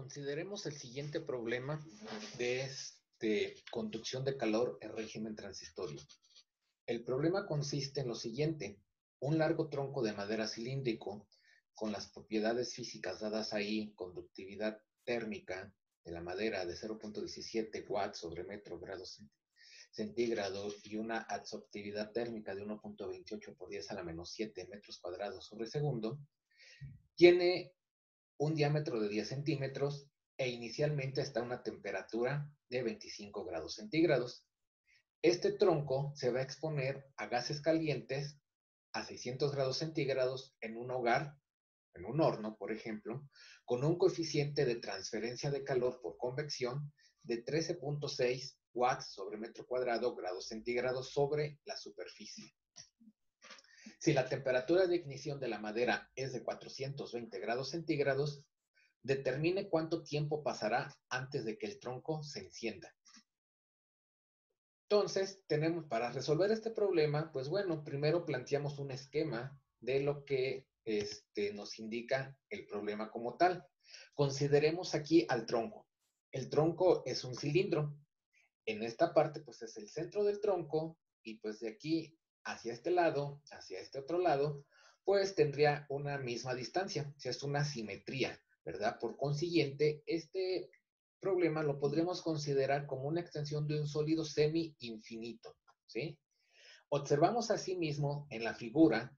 Consideremos el siguiente problema de este, conducción de calor en régimen transistorio. El problema consiste en lo siguiente. Un largo tronco de madera cilíndrico con las propiedades físicas dadas ahí, conductividad térmica de la madera de 0.17 watts sobre metro grados centígrados y una absorptividad térmica de 1.28 por 10 a la menos 7 metros cuadrados sobre segundo, tiene un diámetro de 10 centímetros e inicialmente está a una temperatura de 25 grados centígrados. Este tronco se va a exponer a gases calientes a 600 grados centígrados en un hogar, en un horno, por ejemplo, con un coeficiente de transferencia de calor por convección de 13.6 watts sobre metro cuadrado grados centígrados sobre la superficie. Si la temperatura de ignición de la madera es de 420 grados centígrados, determine cuánto tiempo pasará antes de que el tronco se encienda. Entonces, tenemos para resolver este problema, pues bueno, primero planteamos un esquema de lo que este, nos indica el problema como tal. Consideremos aquí al tronco. El tronco es un cilindro. En esta parte, pues es el centro del tronco y pues de aquí hacia este lado, hacia este otro lado, pues tendría una misma distancia, si es una simetría, ¿verdad? Por consiguiente, este problema lo podríamos considerar como una extensión de un sólido semi-infinito, ¿sí? Observamos asimismo en la figura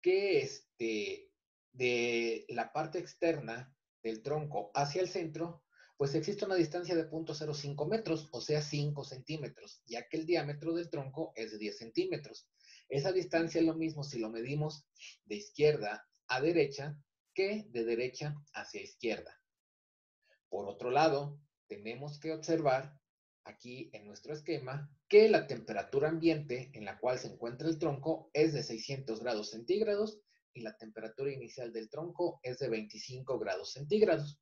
que este, de la parte externa del tronco hacia el centro, pues existe una distancia de 0.05 metros, o sea, 5 centímetros, ya que el diámetro del tronco es de 10 centímetros. Esa distancia es lo mismo si lo medimos de izquierda a derecha que de derecha hacia izquierda. Por otro lado, tenemos que observar aquí en nuestro esquema que la temperatura ambiente en la cual se encuentra el tronco es de 600 grados centígrados y la temperatura inicial del tronco es de 25 grados centígrados.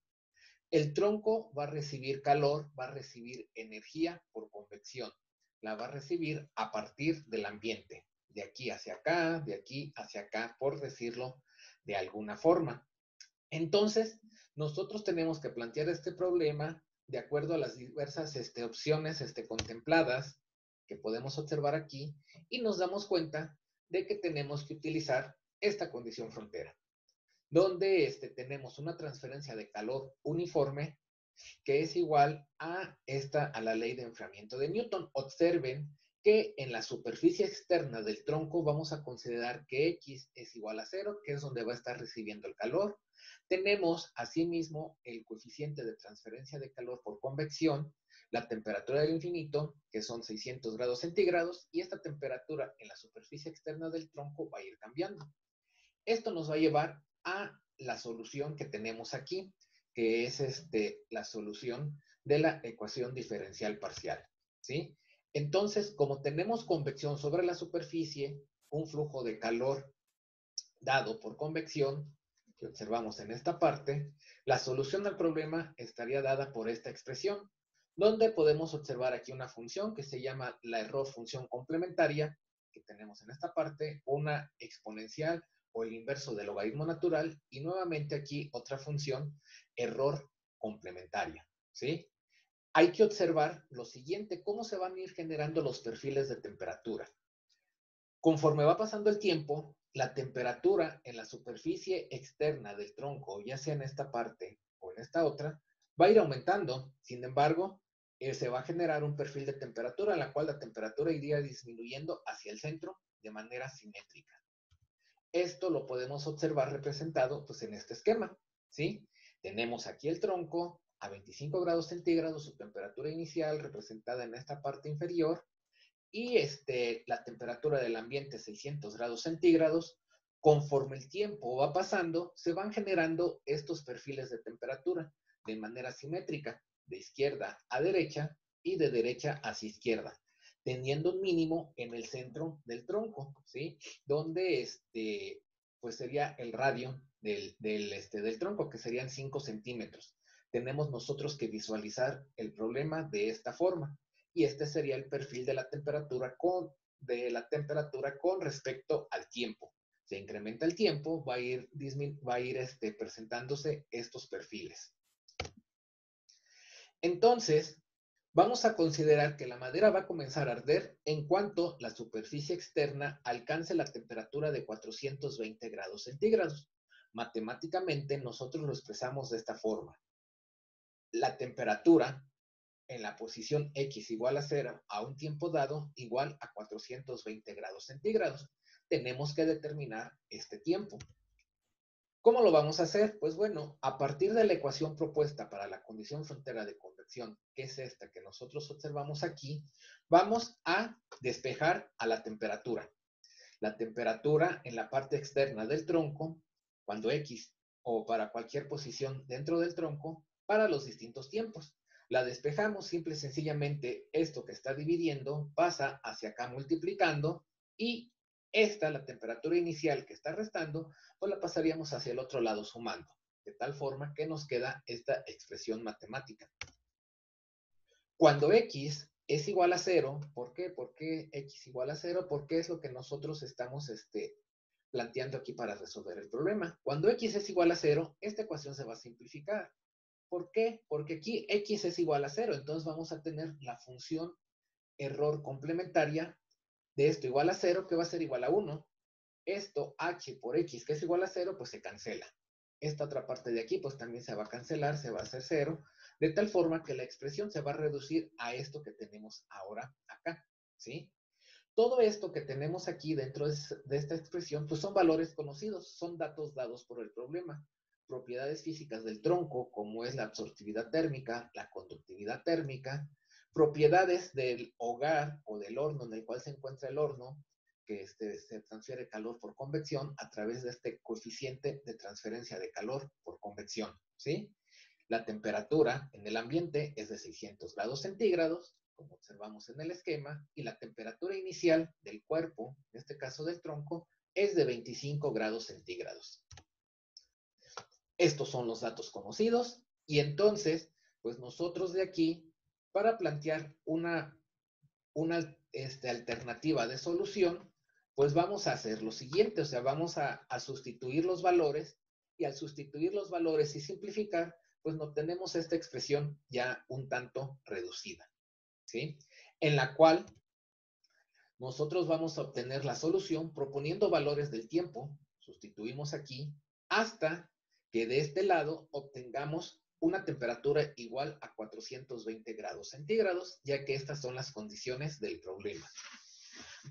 El tronco va a recibir calor, va a recibir energía por convección. La va a recibir a partir del ambiente de aquí hacia acá, de aquí hacia acá, por decirlo de alguna forma. Entonces, nosotros tenemos que plantear este problema de acuerdo a las diversas este, opciones este, contempladas que podemos observar aquí y nos damos cuenta de que tenemos que utilizar esta condición frontera, donde este, tenemos una transferencia de calor uniforme que es igual a esta, a la ley de enfriamiento de Newton. Observen que en la superficie externa del tronco vamos a considerar que X es igual a cero, que es donde va a estar recibiendo el calor. Tenemos asimismo el coeficiente de transferencia de calor por convección, la temperatura del infinito, que son 600 grados centígrados, y esta temperatura en la superficie externa del tronco va a ir cambiando. Esto nos va a llevar a la solución que tenemos aquí, que es este, la solución de la ecuación diferencial parcial. ¿sí? Entonces, como tenemos convección sobre la superficie, un flujo de calor dado por convección, que observamos en esta parte, la solución al problema estaría dada por esta expresión, donde podemos observar aquí una función que se llama la error función complementaria, que tenemos en esta parte, una exponencial o el inverso del logaritmo natural, y nuevamente aquí otra función, error complementaria, ¿sí? Hay que observar lo siguiente, cómo se van a ir generando los perfiles de temperatura. Conforme va pasando el tiempo, la temperatura en la superficie externa del tronco, ya sea en esta parte o en esta otra, va a ir aumentando. Sin embargo, eh, se va a generar un perfil de temperatura en la cual la temperatura iría disminuyendo hacia el centro de manera simétrica. Esto lo podemos observar representado pues, en este esquema. ¿sí? Tenemos aquí el tronco, a 25 grados centígrados su temperatura inicial representada en esta parte inferior y este, la temperatura del ambiente 600 grados centígrados. Conforme el tiempo va pasando, se van generando estos perfiles de temperatura de manera simétrica, de izquierda a derecha y de derecha hacia izquierda, teniendo un mínimo en el centro del tronco, ¿sí? Donde este, pues sería el radio del, del, este, del tronco, que serían 5 centímetros tenemos nosotros que visualizar el problema de esta forma. Y este sería el perfil de la temperatura con, de la temperatura con respecto al tiempo. Se incrementa el tiempo, va a ir, va a ir este, presentándose estos perfiles. Entonces, vamos a considerar que la madera va a comenzar a arder en cuanto la superficie externa alcance la temperatura de 420 grados centígrados. Matemáticamente, nosotros lo expresamos de esta forma. La temperatura en la posición X igual a 0 a un tiempo dado igual a 420 grados centígrados. Tenemos que determinar este tiempo. ¿Cómo lo vamos a hacer? Pues bueno, a partir de la ecuación propuesta para la condición frontera de convección, que es esta que nosotros observamos aquí, vamos a despejar a la temperatura. La temperatura en la parte externa del tronco, cuando X o para cualquier posición dentro del tronco, para los distintos tiempos. La despejamos simple y sencillamente esto que está dividiendo pasa hacia acá multiplicando y esta, la temperatura inicial que está restando, pues la pasaríamos hacia el otro lado sumando, de tal forma que nos queda esta expresión matemática. Cuando x es igual a cero, ¿por qué? ¿Por qué x igual a cero? Porque es lo que nosotros estamos este, planteando aquí para resolver el problema. Cuando x es igual a cero, esta ecuación se va a simplificar. ¿Por qué? Porque aquí x es igual a cero, entonces vamos a tener la función error complementaria de esto igual a cero, que va a ser igual a 1. Esto, h por x, que es igual a cero, pues se cancela. Esta otra parte de aquí, pues también se va a cancelar, se va a hacer cero, de tal forma que la expresión se va a reducir a esto que tenemos ahora acá, ¿sí? Todo esto que tenemos aquí dentro de esta expresión, pues son valores conocidos, son datos dados por el problema propiedades físicas del tronco, como es la absortividad térmica, la conductividad térmica, propiedades del hogar o del horno en el cual se encuentra el horno, que este, se transfiere calor por convección a través de este coeficiente de transferencia de calor por convección, ¿sí? La temperatura en el ambiente es de 600 grados centígrados, como observamos en el esquema, y la temperatura inicial del cuerpo, en este caso del tronco, es de 25 grados centígrados. Estos son los datos conocidos y entonces, pues nosotros de aquí, para plantear una, una este, alternativa de solución, pues vamos a hacer lo siguiente, o sea, vamos a, a sustituir los valores y al sustituir los valores y simplificar, pues no tenemos esta expresión ya un tanto reducida, ¿sí? En la cual nosotros vamos a obtener la solución proponiendo valores del tiempo, sustituimos aquí, hasta que de este lado obtengamos una temperatura igual a 420 grados centígrados, ya que estas son las condiciones del problema.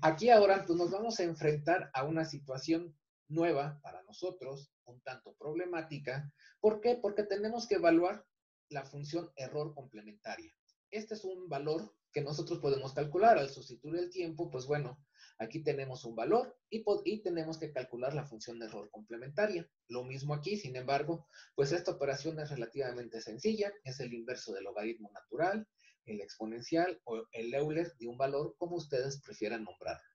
Aquí ahora pues, nos vamos a enfrentar a una situación nueva para nosotros, un tanto problemática. ¿Por qué? Porque tenemos que evaluar la función error complementaria. Este es un valor que nosotros podemos calcular al sustituir el tiempo, pues bueno, Aquí tenemos un valor y, tenemos que calcular la función de error complementaria. Lo mismo aquí, sin embargo, pues esta operación es relativamente sencilla. Es el inverso del logaritmo natural, el exponencial o el Euler de un valor, como ustedes prefieran nombrarlo.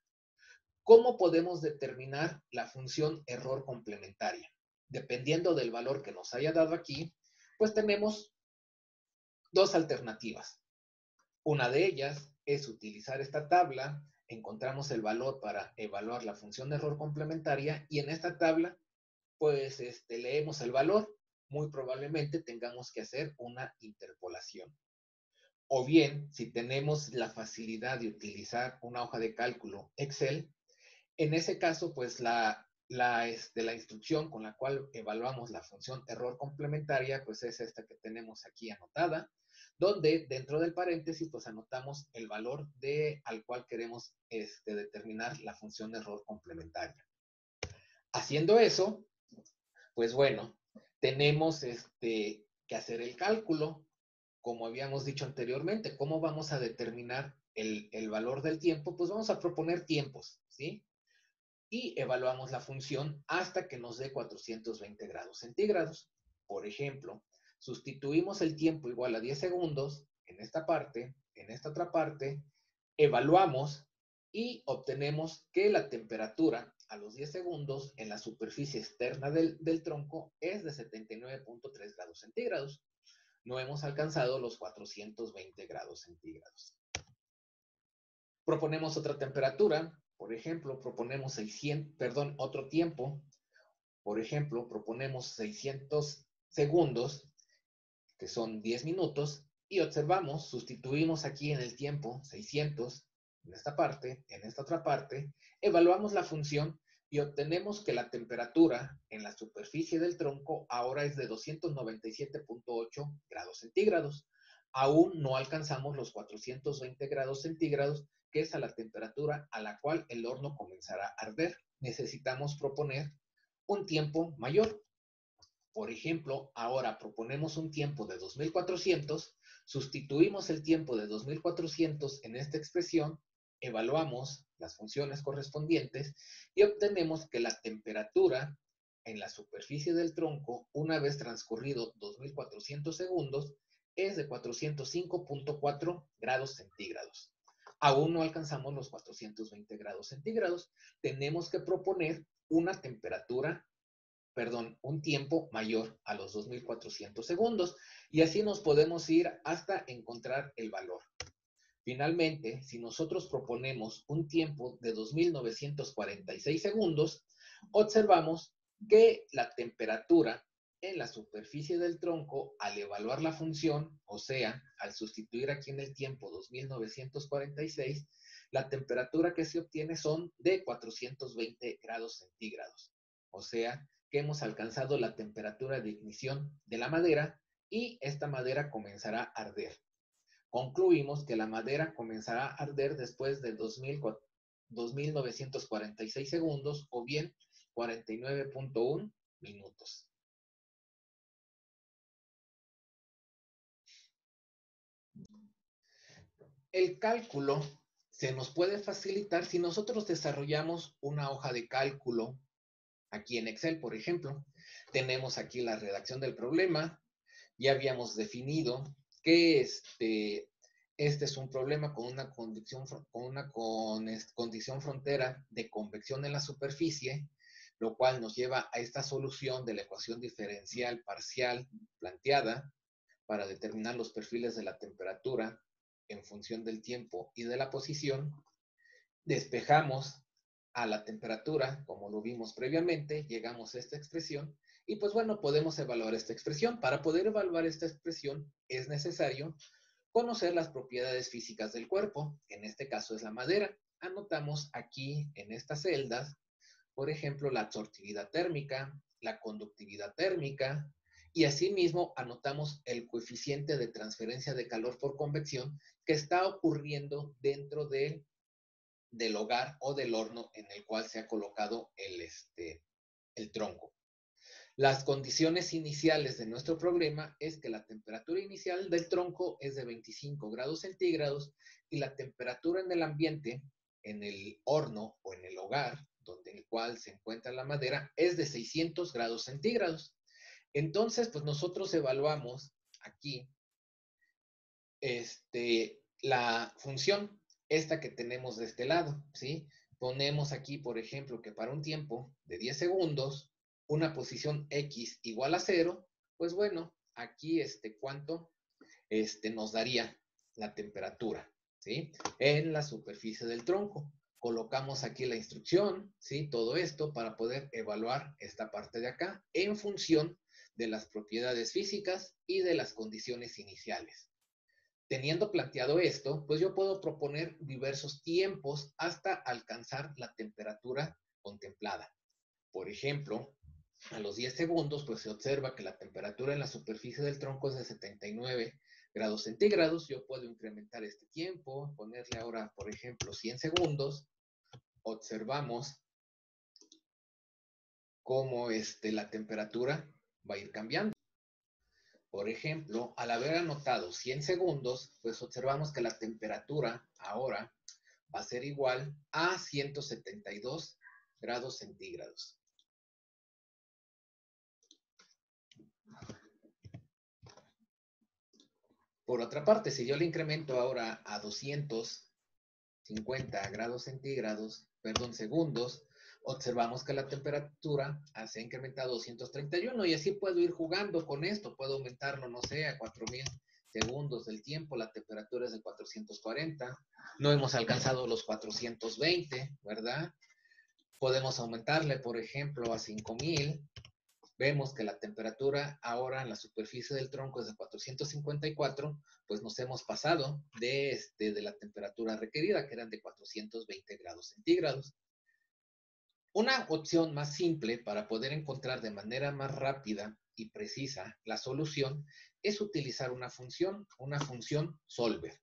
¿Cómo podemos determinar la función error complementaria? Dependiendo del valor que nos haya dado aquí, pues tenemos dos alternativas. Una de ellas es utilizar esta tabla encontramos el valor para evaluar la función error complementaria y en esta tabla, pues este, leemos el valor. Muy probablemente tengamos que hacer una interpolación. O bien, si tenemos la facilidad de utilizar una hoja de cálculo Excel, en ese caso, pues la, la, este, la instrucción con la cual evaluamos la función error complementaria, pues es esta que tenemos aquí anotada donde dentro del paréntesis pues anotamos el valor de, al cual queremos este, determinar la función de error complementaria. Haciendo eso, pues bueno, tenemos este, que hacer el cálculo, como habíamos dicho anteriormente, ¿cómo vamos a determinar el, el valor del tiempo? Pues vamos a proponer tiempos, ¿sí? Y evaluamos la función hasta que nos dé 420 grados centígrados. Por ejemplo, sustituimos el tiempo igual a 10 segundos en esta parte, en esta otra parte, evaluamos y obtenemos que la temperatura a los 10 segundos en la superficie externa del, tronco es de 79.3 grados centígrados. No hemos alcanzado los 420 grados centígrados. Proponemos otra temperatura, por ejemplo, proponemos 600, perdón, otro tiempo, por ejemplo, proponemos 600 segundos que son 10 minutos, Y observamos, sustituimos aquí en el tiempo 600, en esta parte, en esta otra parte, evaluamos la función y obtenemos que la temperatura en la superficie del tronco ahora es de 297.8 grados centígrados. Aún no alcanzamos los 420 grados centígrados, que es a la temperatura a la cual el horno comenzará a arder. Necesitamos proponer un tiempo mayor. Por ejemplo, ahora proponemos un tiempo de 2400, sustituimos el tiempo de 2400 en esta expresión evaluamos las funciones correspondientes y obtenemos que la temperatura en la superficie del tronco, una vez transcurrido 2400 segundos, es de 405.4 grados centígrados. Aún no alcanzamos los 420 grados centígrados. Tenemos que proponer una temperatura, perdón, un tiempo mayor a los 2400 segundos. Y así nos podemos ir hasta encontrar el valor. Finalmente, si nosotros proponemos un tiempo de 2.946 segundos, observamos que la temperatura en la superficie del tronco, al evaluar la función, o sea, al sustituir aquí en el tiempo 2.946, la temperatura que se obtiene son de 420 grados centígrados. O sea, que hemos alcanzado la temperatura de ignición de la madera y esta madera comenzará a arder. Concluimos que la madera comenzará a arder después de 2.946 segundos o bien 49.1 minutos. El cálculo se nos puede facilitar si nosotros desarrollamos una hoja de cálculo aquí en Excel, por ejemplo. Tenemos aquí la redacción del problema. Ya habíamos definido que este, este es un problema con una condición, con una con, condición frontera de convección en la superficie, lo cual nos lleva a esta solución de la ecuación diferencial parcial planteada para determinar los perfiles de la temperatura en función del tiempo y de la posición. Despejamos a la temperatura, como lo vimos previamente, llegamos a esta expresión y pues bueno, podemos evaluar esta expresión. Para poder evaluar esta expresión es necesario conocer las propiedades físicas del cuerpo, en este caso es la madera. Anotamos aquí en estas celdas, por ejemplo, la absortividad térmica, la conductividad térmica, y asimismo anotamos el coeficiente de transferencia de calor por convección que está ocurriendo dentro del hogar o del horno en el cual se ha colocado el, este, el tronco. Las condiciones iniciales de nuestro problema es que la temperatura inicial del tronco es de 25 grados centígrados y la temperatura en el ambiente, en el horno o en el hogar, donde el cual se encuentra la madera, es de 600 grados centígrados. Entonces, pues nosotros evaluamos aquí este, la función, esta que tenemos de este lado, ¿sí? Ponemos aquí, por ejemplo, que para un tiempo de 10 segundos, una posición X igual a cero, pues bueno, aquí este cuánto este, nos daría la temperatura, ¿sí? En la superficie del tronco. Colocamos aquí la instrucción, ¿sí? Todo esto para poder evaluar esta parte de acá en función de las propiedades físicas y de las condiciones iniciales. Teniendo planteado esto, pues yo puedo proponer diversos tiempos hasta alcanzar la temperatura contemplada. Por ejemplo, a los 10 segundos, pues se observa que la temperatura en la superficie del tronco es de 79 grados centígrados. Yo puedo incrementar este tiempo, ponerle ahora, por ejemplo, 100 segundos. Observamos cómo este, la temperatura va a ir cambiando. Por ejemplo, al haber anotado 100 segundos, pues observamos que la temperatura ahora va a ser igual a 172 grados centígrados. Por otra parte, si yo le incremento ahora a 250 grados centígrados, perdón, segundos, observamos que la temperatura se ha incrementado a 231 y así puedo ir jugando con esto. Puedo aumentarlo, no sé, a 4000 segundos del tiempo, la temperatura es de 440. No hemos alcanzado los 420, ¿verdad? Podemos aumentarle, por ejemplo, a 5000, vemos que la temperatura ahora en la superficie del tronco es de 454, pues nos hemos pasado de, este, de la temperatura requerida, que eran de 420 grados centígrados. Una opción más simple para poder encontrar de manera más rápida y precisa la solución es utilizar una función, una función solver.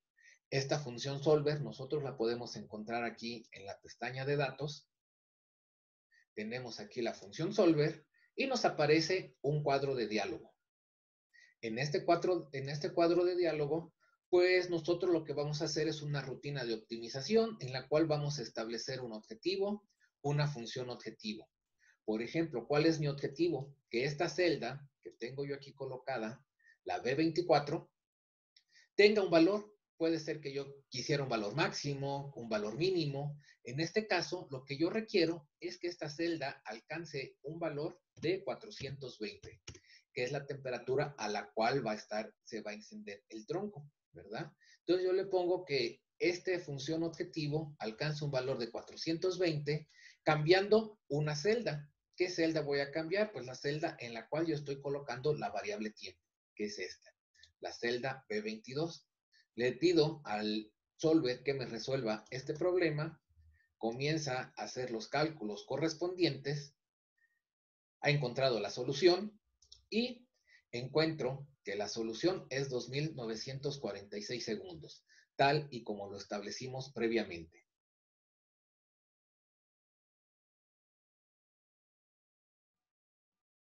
Esta función solver nosotros la podemos encontrar aquí en la pestaña de datos. Tenemos aquí la función solver y nos aparece un cuadro de diálogo. En este, cuadro, en este cuadro de diálogo, pues nosotros lo que vamos a hacer es una rutina de optimización en la cual vamos a establecer un objetivo, una función objetivo. Por ejemplo, ¿cuál es mi objetivo? Que esta celda que tengo yo aquí colocada, la B24, tenga un valor. Puede ser que yo quisiera un valor máximo, un valor mínimo. En este caso, lo que yo requiero es que esta celda alcance un valor de 420, que es la temperatura a la cual va a estar, se va a encender el tronco, ¿verdad? Entonces yo le pongo que este función objetivo alcanza un valor de 420 cambiando una celda. ¿Qué celda voy a cambiar? Pues la celda en la cual yo estoy colocando la variable tiempo, que es esta, la celda B22. Le pido al solver que me resuelva este problema, comienza a hacer los cálculos correspondientes ha encontrado la solución y encuentro que la solución es 2.946 segundos, tal y como lo establecimos previamente.